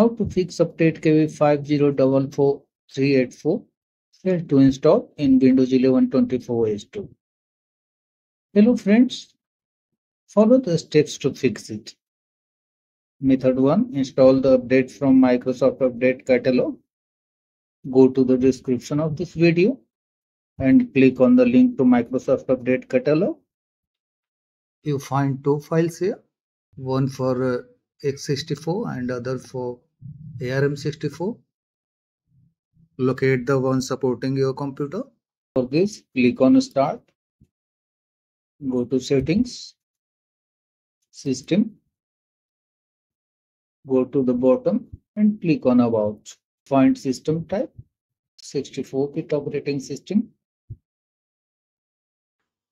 How to fix update KB5044384 failed to install in Windows 11 24H2. Hello friends, follow the steps to fix it. Method 1. Install the update from Microsoft Update Catalog. Go to the description of this video and click on the link to Microsoft Update Catalog. You find two files here, one for uh, x64 and other for ARM64. Locate the one supporting your computer. For this, click on Start. Go to Settings, System. Go to the bottom and click on About. Find System Type, 64-bit operating system.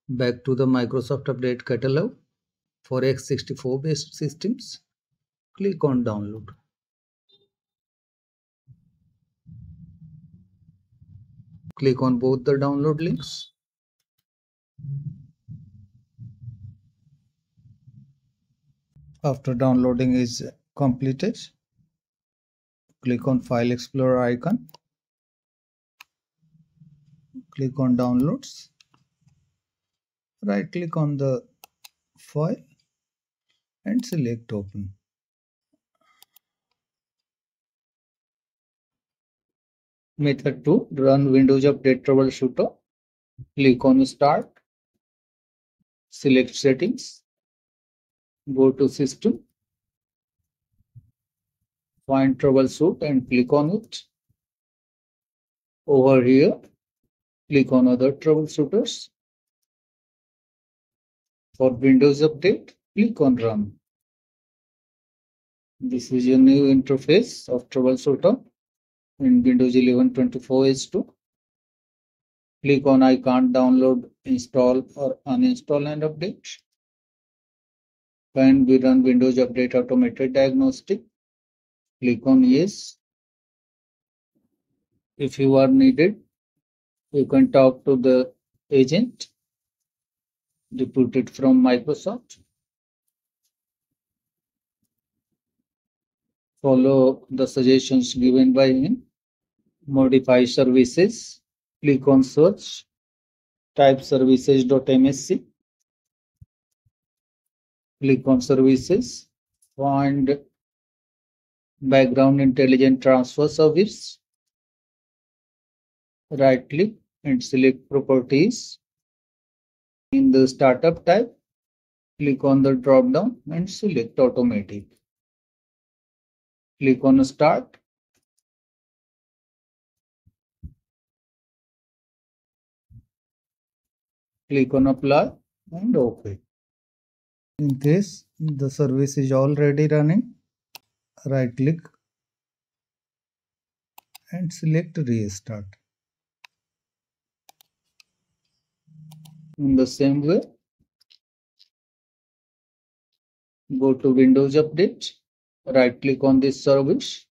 Back to the Microsoft Update Catalog. For x64 based systems, click on Download. Click on both the download links. After downloading is completed, click on File Explorer icon. Click on Downloads. Right click on the file and select Open. Method 2 Run Windows Update Troubleshooter. Click on Start. Select Settings. Go to System. Find Troubleshoot and click on it. Over here, click on Other Troubleshooters. For Windows Update, click on Run. This is your new interface of Troubleshooter in Windows 11 24H2. Click on I can't download, install or uninstall and update. Can we run Windows Update Automated Diagnostic? Click on Yes. If you are needed, you can talk to the agent deputed from Microsoft. Follow the suggestions given by him modify services, click on search, type services.msc, click on services, find background intelligent transfer service, right click and select properties. In the startup type, click on the drop down and select automatic. Click on start click on apply and OK. In case the service is already running, right click and select restart. In the same way, go to Windows Update, right click on this service,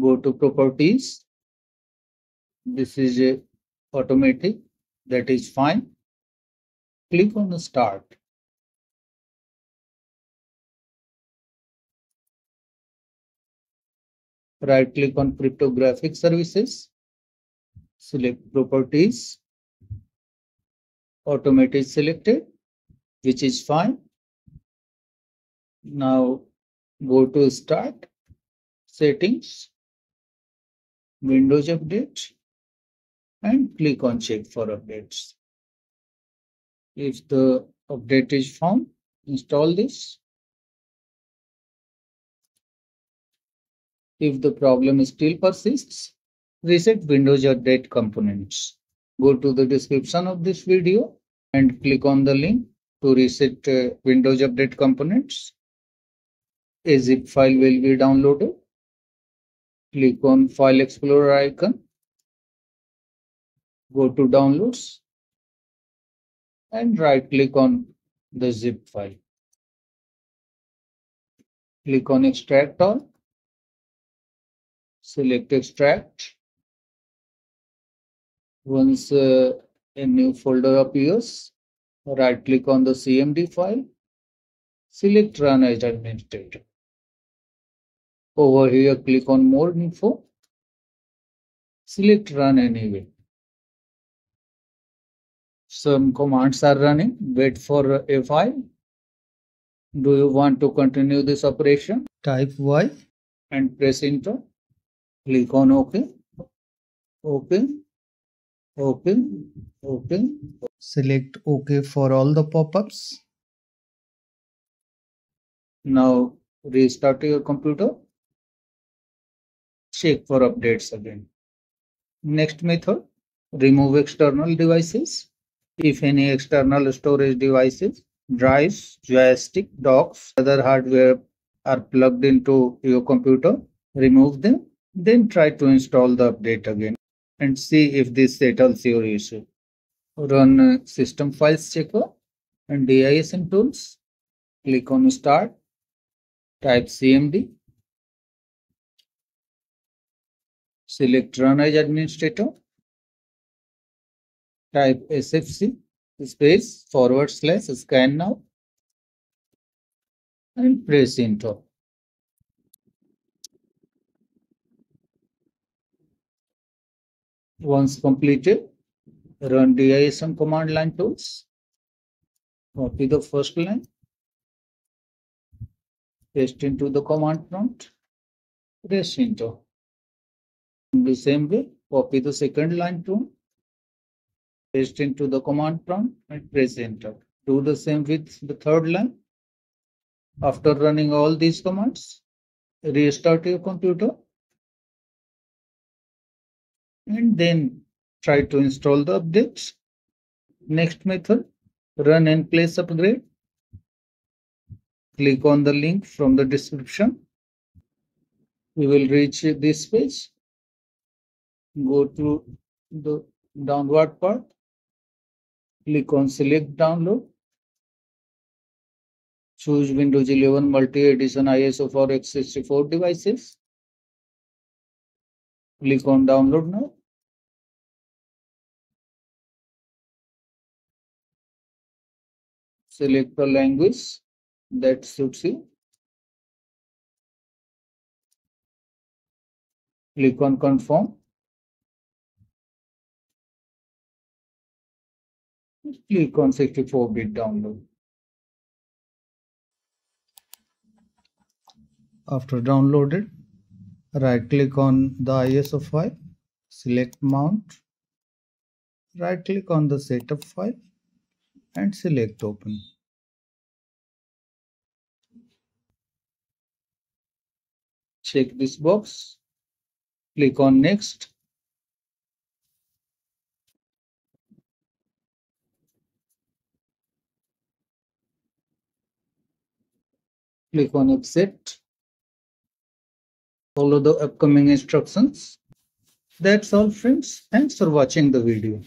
go to properties. This is a automatic that is fine. Click on the start. Right click on cryptographic services. Select properties. Automatic selected, which is fine. Now go to start settings, Windows update and click on check for updates. If the update is found, install this. If the problem still persists, reset Windows Update components. Go to the description of this video and click on the link to reset uh, Windows Update components. A zip file will be downloaded. Click on File Explorer icon go to downloads and right click on the zip file. Click on extract all. Select extract. Once uh, a new folder appears, right click on the CMD file. Select run as administrator. Over here, click on more info. Select run anyway. Some commands are running. Wait for F5. Do you want to continue this operation? Type Y and press enter. Click on OK. Open. Open. Open. Select OK for all the pop-ups. Now restart your computer. Check for updates again. Next method, remove external devices. If any external storage devices, drives, joystick, docks, other hardware are plugged into your computer, remove them, then try to install the update again and see if this settles your issue. Run system files checker and DISM tools. Click on start. Type CMD. Select run as administrator. Type SFC space forward slash scan now and press enter. Once completed, run DISM command line tools. Copy the first line, paste into the command prompt, press enter. In the same way, copy the second line too, paste into the command prompt and press enter. Do the same with the third line. After running all these commands, restart your computer and then try to install the updates. Next method, run in-place upgrade. Click on the link from the description. You will reach this page. Go to the downward part. Click on select download. Choose Windows 11 multi-edition ISO for x64 devices. Click on download now. Select the language that suits you. Click on confirm. Click on 64-bit download. After downloaded, right click on the ISO file, select mount, right click on the setup file and select open. Check this box, click on next. Click on exit follow the upcoming instructions. That's all friends. Thanks for watching the video.